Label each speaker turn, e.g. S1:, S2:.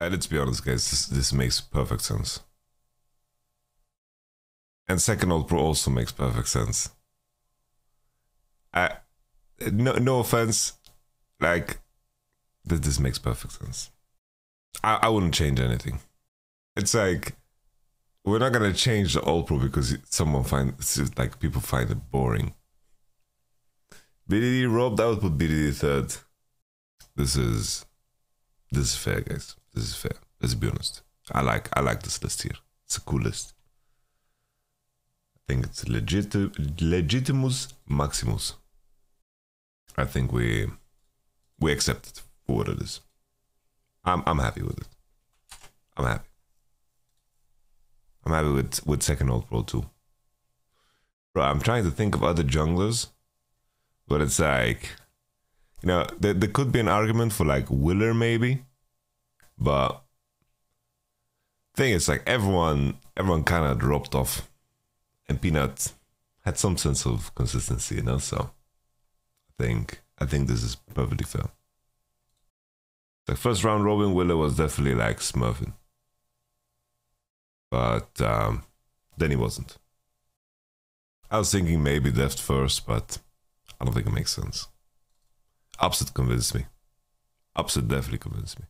S1: Let's be honest, guys. This, this makes perfect sense. And second All Pro also makes perfect sense. I, no, no offense, like this, this makes perfect sense. I, I wouldn't change anything. It's like we're not gonna change the All Pro because someone finds like people find it boring. BDD robbed output BDD third. This is this is fair, guys. This is fair. Let's be honest. I like I like this list here. It's a cool list. I think it's legit legitimus maximus. I think we we accept it for what it is. I'm I'm happy with it. I'm happy. I'm happy with with second All Pro too. Bro, I'm trying to think of other junglers, but it's like, you know, there, there could be an argument for like Willer maybe, but thing is like everyone everyone kind of dropped off, and Peanut had some sense of consistency, you know. So I think I think this is perfectly fair. The first round Robin Willer was definitely like smurfing. But um, then he wasn't. I was thinking maybe left first, but I don't think it makes sense. Upset convinced me. Upset definitely convinced me.